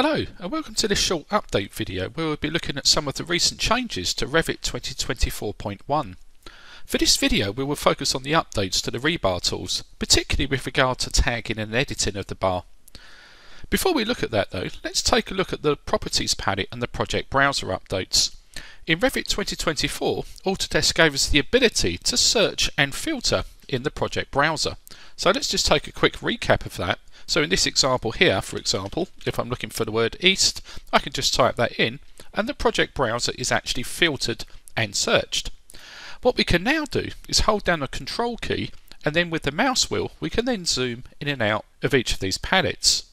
Hello and welcome to this short update video where we'll be looking at some of the recent changes to Revit 2024.1. For this video we will focus on the updates to the rebar tools, particularly with regard to tagging and editing of the bar. Before we look at that though, let's take a look at the Properties palette and the Project Browser updates. In Revit 2024, Autodesk gave us the ability to search and filter in the Project Browser. So let's just take a quick recap of that so in this example here, for example, if I'm looking for the word east, I can just type that in and the project browser is actually filtered and searched. What we can now do is hold down the control key and then with the mouse wheel we can then zoom in and out of each of these palettes.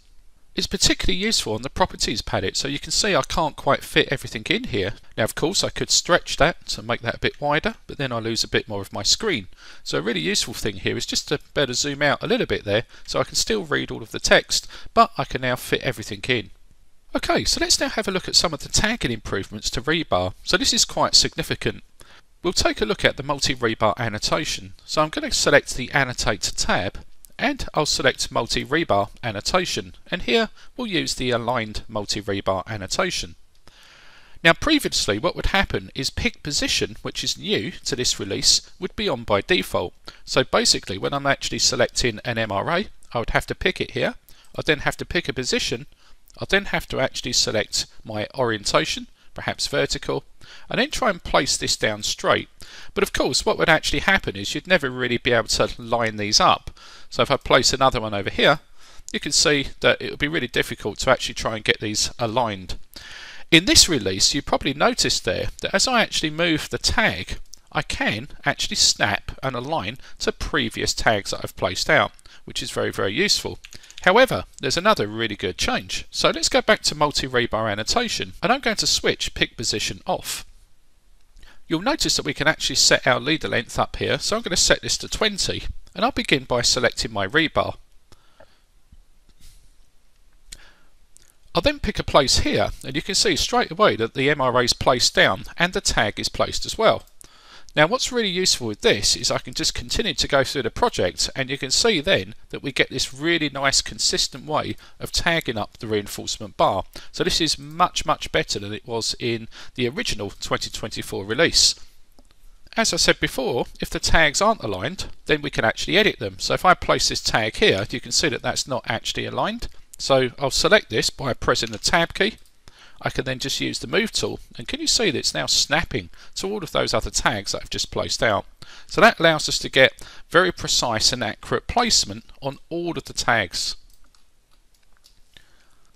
It's particularly useful on the properties palette so you can see I can't quite fit everything in here. Now of course I could stretch that to make that a bit wider but then I lose a bit more of my screen. So a really useful thing here is just to better zoom out a little bit there so I can still read all of the text but I can now fit everything in. Okay so let's now have a look at some of the tagging improvements to rebar. So this is quite significant. We'll take a look at the multi-rebar annotation. So I'm going to select the annotate tab and I'll select multi-rebar annotation and here we'll use the aligned multi-rebar annotation. Now previously what would happen is pick position which is new to this release would be on by default. So basically when I'm actually selecting an MRA I would have to pick it here, I'd then have to pick a position, I'd then have to actually select my orientation perhaps vertical, and then try and place this down straight. But of course, what would actually happen is you'd never really be able to line these up. So if I place another one over here, you can see that it would be really difficult to actually try and get these aligned. In this release, you probably noticed there that as I actually move the tag, I can actually snap and align to previous tags that I've placed out, which is very, very useful. However, there's another really good change. So let's go back to multi-rebar annotation and I'm going to switch pick position off. You'll notice that we can actually set our leader length up here, so I'm going to set this to 20 and I'll begin by selecting my rebar. I'll then pick a place here and you can see straight away that the MRA is placed down and the tag is placed as well. Now what's really useful with this is I can just continue to go through the project and you can see then that we get this really nice consistent way of tagging up the reinforcement bar. So this is much much better than it was in the original 2024 release. As I said before, if the tags aren't aligned, then we can actually edit them. So if I place this tag here, you can see that that's not actually aligned. So I'll select this by pressing the tab key I can then just use the move tool and can you see that it's now snapping to all of those other tags that I've just placed out. So that allows us to get very precise and accurate placement on all of the tags.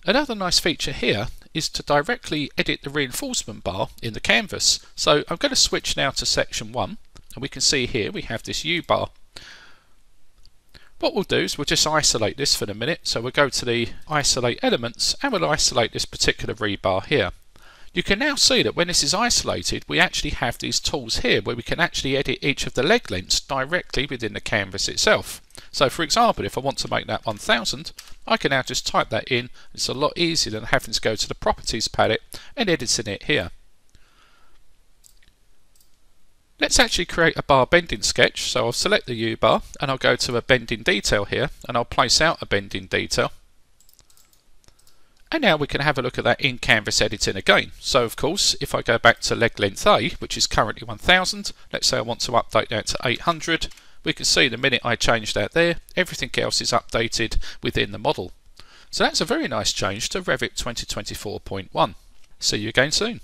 Another nice feature here is to directly edit the reinforcement bar in the canvas. So I'm going to switch now to section 1 and we can see here we have this U bar what we'll do is we'll just isolate this for a minute. So we'll go to the isolate elements and we'll isolate this particular rebar here. You can now see that when this is isolated, we actually have these tools here where we can actually edit each of the leg lengths directly within the canvas itself. So for example, if I want to make that 1000, I can now just type that in. It's a lot easier than having to go to the properties palette and editing it here. Let's actually create a bar bending sketch. So I'll select the U-bar and I'll go to a bending detail here and I'll place out a bending detail. And now we can have a look at that in canvas editing again. So of course, if I go back to leg length A, which is currently 1000, let's say I want to update that to 800, we can see the minute I change that there, everything else is updated within the model. So that's a very nice change to Revit 2024.1. See you again soon.